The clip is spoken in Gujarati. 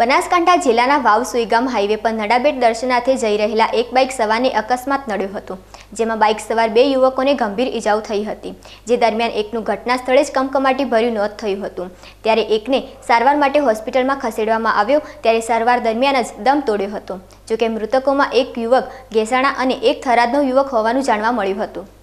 બનાસકાંઠા જિલ્લાના વાવ સુઈગામ હાઈવે પર નડાબેટ દર્શનાર્થે જઈ રહેલા એક બાઇક સવારને અકસ્માત નડ્યો હતો, જેમાં બાઇક સવાર બે યુવકોને ગંભીર ઈજાઓ થઈ હતી, જે દરમિયાન એકનું ઘટના સ્થળે જ કમકમાટી ભર્યું નોંધ થયું હતું. ત્યારે એકને સારવાર માટે હોસ્પિટલમાં ખસેડવામાં આવ્યો, ત્યારે સારવાર દરમિયાન જ દમ તોડ્યો હતો, જોકે મૃતકોમાં એક યુવક ગેસાણા અને એક થરાદનો યુવક હોવાનું જાણવા મળ્યું હતું.